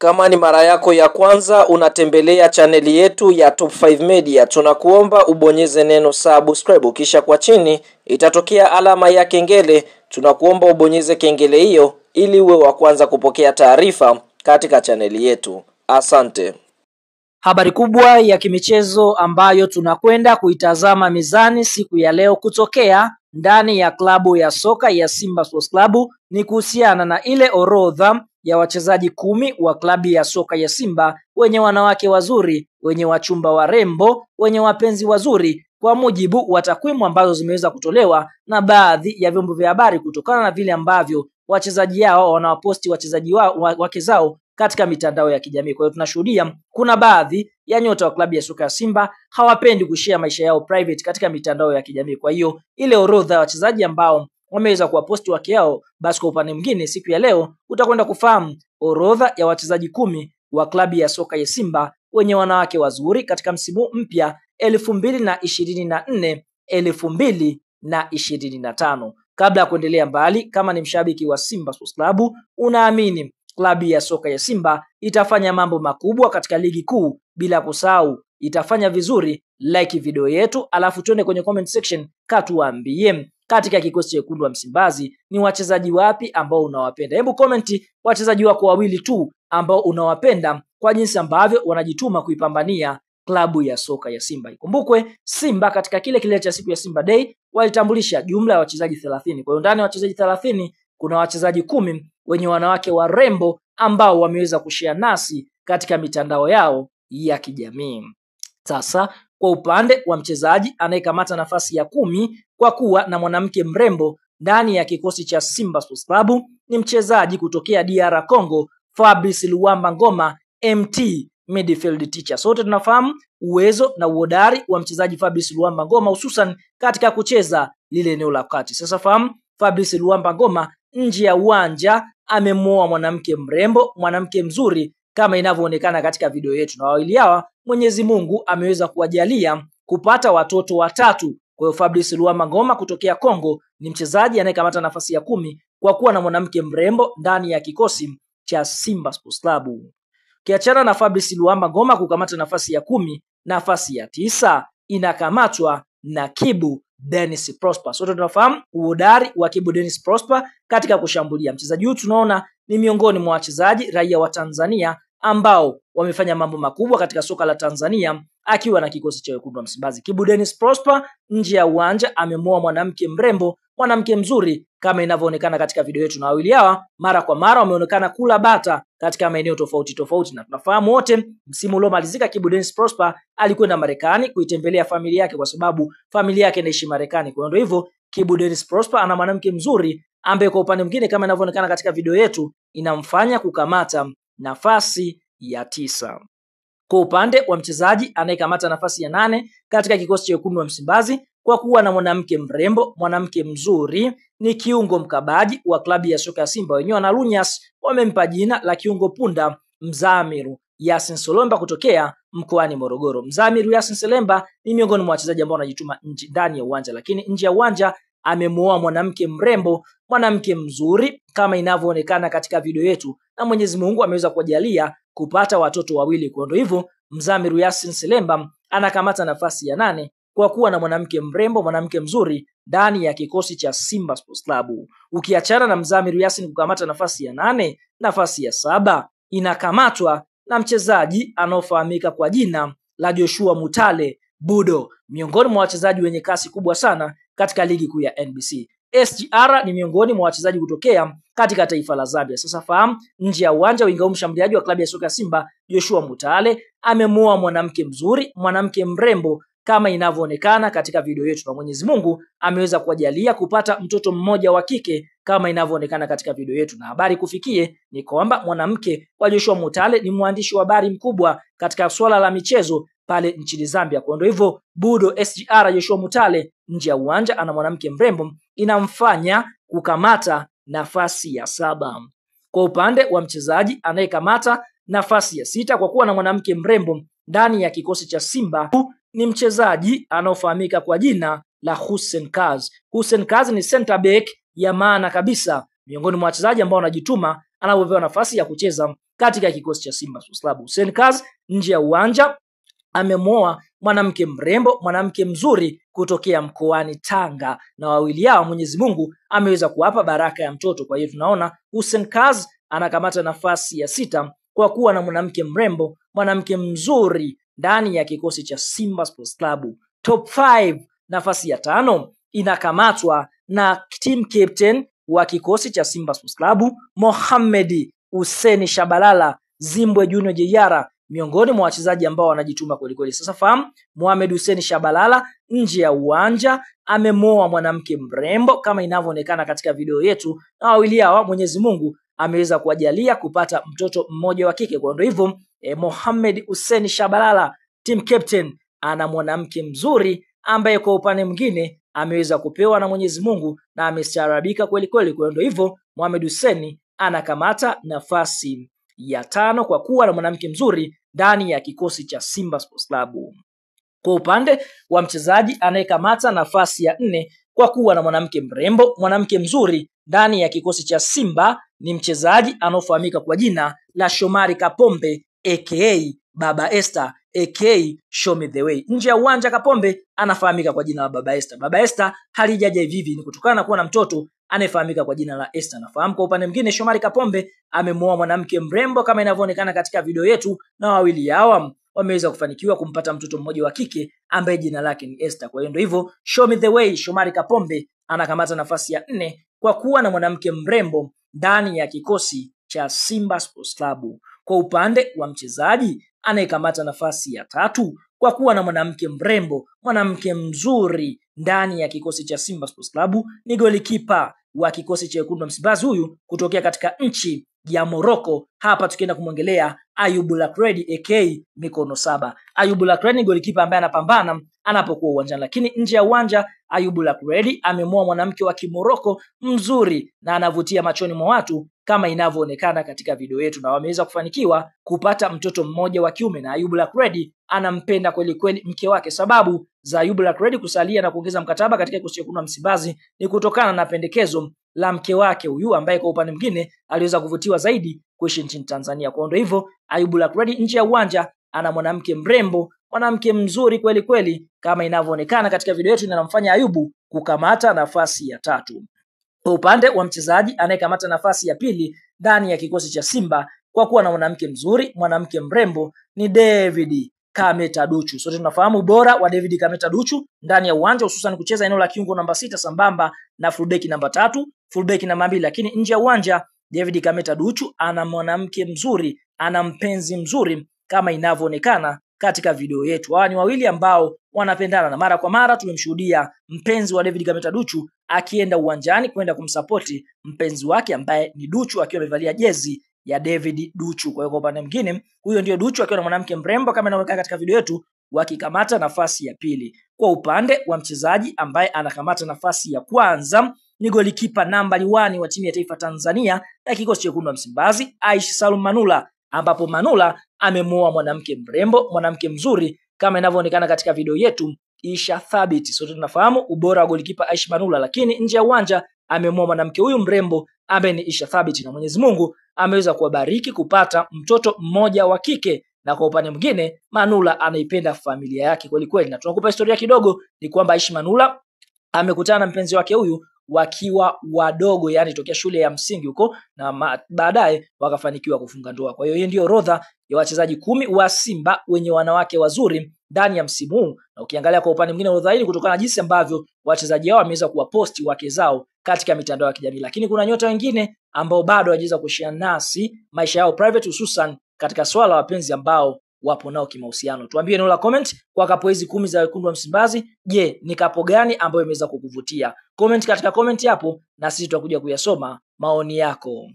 Kama ni mara yako ya kwanza unatembelea chaneli yetu ya Top 5 Media, tunakuomba ubonyeze neno subscribe, kisha kwa chini itatokea alama ya kengele. Tunakuomba ubonyeze kengele hiyo ili uwe wa kwanza kupokea taarifa katika chaneli yetu. Asante. Habari kubwa ya kimichezo ambayo tunakwenda kuitazama mezani siku ya leo kutokea ndani ya klabu ya soka ya Simba Sports Club ni kuhusiana na ile orodha ya wachezaji kumi wa klabu ya soka ya Simba wenye wanawake wazuri, wenye wachumba warembo, wenye wapenzi wazuri kwa mujibu wa takwimu ambazo zimeweza kutolewa na baadhi ya vyombo vya habari kutokana na vile ambavyo wachezaji hao wanawaposti wachezaji wao wake zao katika mitandao ya kijamii. Kwa hiyo tunashuhudia kuna baadhi ya nyota wa klabu ya soka ya Simba hawapendi kushare maisha yao private katika mitandao ya kijamii. Kwa hiyo ile orodha ya wachezaji ambao wameweza kuwaposti wake yao, basi kwa upande mwingine, siku ya leo utakwenda kufahamu orodha ya wachezaji kumi wa klabu ya soka ya Simba wenye wanawake wazuri katika msimu mpya elfu mbili na ishirini na nne elfu mbili na ishirini na tano. Kabla ya kuendelea mbali, kama ni mshabiki wa Simba Sports Club, unaamini klabu ya soka ya Simba itafanya mambo makubwa katika ligi kuu, bila kusahau itafanya vizuri, like video yetu, alafu tuende kwenye comment section, katuambie katika kikosi cha wekundu wa Msimbazi ni wachezaji wapi ambao unawapenda. Hebu comment wachezaji wako wawili tu ambao unawapenda kwa jinsi ambavyo wanajituma kuipambania klabu ya soka ya Simba. Ikumbukwe Simba katika kile kile cha siku ya Simba Day walitambulisha jumla ya wachezaji thelathini. Kwa hiyo ndani ya wachezaji thelathini kuna wachezaji kumi wenye wanawake warembo ambao wameweza kushare nasi katika mitandao yao ya kijamii. Sasa kwa upande wa mchezaji anayekamata nafasi ya kumi kwa kuwa na mwanamke mrembo ndani ya kikosi cha Simba Sports Club ni mchezaji kutokea DR Congo, Fabrice Luamba Ngoma MT midfield teacher. Sote tunafahamu uwezo na uhodari wa mchezaji Fabrice Luamba Ngoma hususan katika kucheza lile eneo la kati. Sasa fahamu Fabrice Luamba Ngoma nje ya uwanja amemwoa mwanamke mrembo, mwanamke mzuri kama inavyoonekana katika video yetu, na wawili hawa Mwenyezi Mungu ameweza kuwajalia kupata watoto watatu. Kwa hiyo Fabrice Luamba Ngoma kutokea Kongo ni mchezaji anayekamata nafasi ya kumi kwa kuwa na mwanamke mrembo ndani ya kikosi cha Simba Sports Club. Ukiachana na Fabrice Luamba Ngoma kukamata nafasi ya kumi, nafasi ya tisa inakamatwa na Kibu Dennis Prosper. Sote tunafahamu uhodari wa Kibu Dennis Prosper katika kushambulia. Mchezaji huyu tunaona ni miongoni mwa wachezaji raia wa Tanzania ambao wamefanya mambo makubwa katika soka la Tanzania akiwa na kikosi cha wekundu wa Msimbazi. Kibu Dennis Prosper nje ya uwanja amemoa mwanamke mrembo, mwanamke mzuri kama inavyoonekana katika video yetu, na wawili hawa mara kwa mara wameonekana kula bata katika maeneo tofauti tofauti, na tunafahamu wote msimu uliomalizika Kibu Dennis Prosper alikwenda Marekani kuitembelea familia yake, kwa sababu familia yake inaishi Marekani. Kwa ndio hivyo Kibu Dennis Prosper ana mwanamke mzuri ambaye kwa upande mwingine kama inavyoonekana katika video yetu inamfanya kukamata nafasi ya tisa. Kwa upande wa mchezaji anayekamata nafasi ya nane katika kikosi cha wekundu wa Msimbazi kwa kuwa na mwanamke mrembo, mwanamke mzuri, ni kiungo mkabaji wa klabu ya soka ya Simba. Wenyewe na Lunyas wamempa jina la kiungo punda Mzamiru Yasin Solomba kutokea mkoani Morogoro. Mzamiru Yasin Selemba ni miongoni mwa wachezaji ambao wanajituma ndani ya uwanja, lakini nje ya uwanja amemuoa mwanamke mrembo, mwanamke mzuri kama inavyoonekana katika video yetu, na Mwenyezi Mungu ameweza kujalia kupata watoto wawili. Kwa ndio hivyo Mzamiru Yasin Selemba anakamata nafasi ya nane kwa kuwa na mwanamke mrembo, mwanamke mzuri ndani ya kikosi cha Simba Sports Club. Ukiachana na Mzamiru Yasin kukamata nafasi ya nane, nafasi ya saba inakamatwa na mchezaji anaofahamika kwa jina la Joshua Mutale Budo, miongoni mwa wachezaji wenye kasi kubwa sana katika ligi kuu ya NBC. SGR ni miongoni mwa wachezaji kutokea katika taifa la Zambia. Sasa fahamu, nje ya uwanja winga mshambuliaji wa klabu ya soka Simba Joshua Mutale amemuoa mwanamke mzuri, mwanamke mrembo kama inavyoonekana katika video yetu, na Mwenyezi Mungu ameweza kuwajalia kupata mtoto mmoja wa kike kama inavyoonekana katika video yetu. Na habari kufikie ni kwamba mwanamke wa Joshua Mutale ni mwandishi wa habari mkubwa katika swala la michezo pale nchini Zambia. Kwa ndio hivyo Budo SGR Joshua Mutale nje ya uwanja ana mwanamke mrembo, inamfanya kukamata nafasi ya saba. Kwa upande wa mchezaji anayekamata nafasi ya sita kwa kuwa na mwanamke mrembo ndani ya kikosi cha Simba ni mchezaji anaofahamika kwa jina la Hussein Kaz. Hussein Kaz ni center back ya maana kabisa miongoni mwa wachezaji ambao wanajituma anapopewa nafasi ya kucheza katika kikosi cha Simba Sports Club. Hussein Kaz nje ya uwanja amemwoa mwanamke mrembo, mwanamke mzuri kutokea mkoani Tanga, na wawili hao Mwenyezi Mungu ameweza kuwapa baraka ya mtoto. Kwa hiyo tunaona Hussein Kaz anakamata nafasi ya sita kwa kuwa na mwanamke mrembo, mwanamke mzuri ndani ya kikosi cha Simba Sports Club. Top 5 nafasi ya tano inakamatwa na team captain wa kikosi cha Simba Sports Club Mohamed Hussein Shabalala Zimbwe Junior Jeyara miongoni mwa wachezaji ambao wanajituma kwelikweli. Sasa fahamu, Mohamed Hussein Shabalala nje ya uwanja amemoa mwanamke mrembo kama inavyoonekana katika video yetu, na wawili hawa Mwenyezi Mungu ameweza kuwajalia kupata mtoto mmoja wa kike. Kwa ndio hivyo eh, Mohamed Hussein Shabalala team captain ana mwanamke mzuri ambaye kwa upande mwingine ameweza kupewa na Mwenyezi Mungu na amestaarabika kweli kweli. Kwa ndio hivyo Mohamed Hussein anakamata nafasi ya tano kwa kuwa na mwanamke mzuri ndani ya kikosi cha Simba Sports Club. Kwa upande wa mchezaji anayekamata nafasi ya nne kwa kuwa na mwanamke mrembo, mwanamke mzuri ndani ya kikosi cha Simba ni mchezaji anaofahamika kwa jina la Shomari Kapombe aka Baba Esther aka Show Me The Way. Nje ya uwanja Kapombe anafahamika kwa jina la Baba Esther. Baba Esther halijaja hivi ni kutokana na kuwa na mtoto anayefahamika kwa jina la Esther. Nafahamu kwa upande mwingine Shomari Kapombe amemwoa mwanamke mrembo kama inavyoonekana katika video yetu, na wawili hawa wameweza kufanikiwa kumpata mtoto mmoja wa kike ambaye jina lake ni Esther. Kwa hiyo ndio hivyo, Show Me The Way, Shomari Kapombe anakamata nafasi ya nne kwa kuwa na mwanamke mrembo ndani ya kikosi cha Simba Sports Club. Kwa upande wa mchezaji anayekamata nafasi ya tatu kwa kuwa na mwanamke mrembo, mwanamke mzuri ndani ya kikosi cha Simba Sports Club ni golikipa wa kikosi cha wekundu wa Msimbazi, huyu kutokea katika nchi ya Morocco. Hapa tukienda kumwongelea Ayub Lakredi aka mikono saba. Ayub Lakredi ni golikipa ambaye anapambana anapokuwa uwanjani, lakini nje ya uwanja Ayub Lakredi amemoa mwanamke wa Kimoroko mzuri na anavutia machoni mwa watu kama inavyoonekana katika video yetu, na wameweza kufanikiwa kupata mtoto mmoja wa kiume, na Ayub Lakredi anampenda kweli kweli mke wake. Sababu za Ayub Lakredi kusalia na kuongeza mkataba katika kikosi cha wekundu wa Msimbazi ni kutokana na pendekezo la mke wake huyu ambaye kwa upande mwingine aliweza kuvutiwa zaidi kuishi nchini Tanzania. Kwa ndio hivyo Ayubu Lakredi nje ya uwanja ana mwanamke mrembo, mwanamke mzuri kweli kweli kama inavyoonekana katika video yetu, inamfanya Ayubu kukamata nafasi ya tatu. Kwa upande wa mchezaji anayekamata nafasi ya pili ndani ya kikosi cha Simba kwa kuwa na mwanamke mzuri, mwanamke mrembo ni David Kameta Duchu. Sote tunafahamu ubora wa David Kameta Duchu ndani ya uwanja, hususan kucheza eneo la kiungo namba sita sambamba na fullback namba tatu, fullback namba mbili, lakini nje ya uwanja David Kameta Duchu ana mwanamke mzuri, ana mpenzi mzuri kama inavyoonekana katika video yetu. Hawa ni wawili ambao wanapendana na mara kwa mara tumemshuhudia mpenzi wa David Kameta Duchu akienda uwanjani kwenda kumsapoti mpenzi wake ambaye ni Duchu akiwa amevalia jezi ya David Duchu. Kwa hiyo kwa upande mwingine, huyo ndio Duchu akiwa na mwanamke mrembo kama inaonekana katika video yetu, wakikamata nafasi ya pili. Kwa upande wa mchezaji ambaye anakamata nafasi ya kwanza ni golikipa nambari wani wa timu ya taifa Tanzania na kikosi cha wekundu wa Msimbazi, Aishi Salum Manula, ambapo Manula amemuoa mwanamke mrembo, mwanamke mzuri kama inavyoonekana katika video yetu, Isha Thabiti. Sote tunafahamu ubora wa golikipa Aishi Manula, lakini nje ya uwanja amemuoa mwanamke huyu mrembo ambaye ni Isha Thabiti, na Mwenyezi Mungu ameweza kuwabariki kupata mtoto mmoja wa kike na kwa upande mwingine Manula anaipenda familia yake kweli kweli, na tunakupa historia kidogo, ni kwamba Aishi Manula amekutana na mpenzi wake huyu wakiwa wadogo, yani tokea shule ya msingi huko, na baadaye wakafanikiwa kufunga ndoa. Kwa hiyo hiyo ndio orodha ya wachezaji kumi wa Simba wenye wanawake wazuri ndani ya msimu huu, na ukiangalia kwa upande mwingine orodha hii kutokana na jinsi ambavyo wachezaji hao wameweza kuwaposti wake zao katika mitandao ya kijamii, lakini kuna nyota wengine ambao bado hawajaweza kushia nasi maisha yao private, hususan katika swala la wapenzi ambao wapo nao kimahusiano. Tuambie eneo la comment kwa kapo hizi kumi za wekundu wa Msimbazi. Je, ni kapo gani ambayo imeweza kukuvutia? Comment katika comment hapo, na sisi tutakuja kuyasoma maoni yako.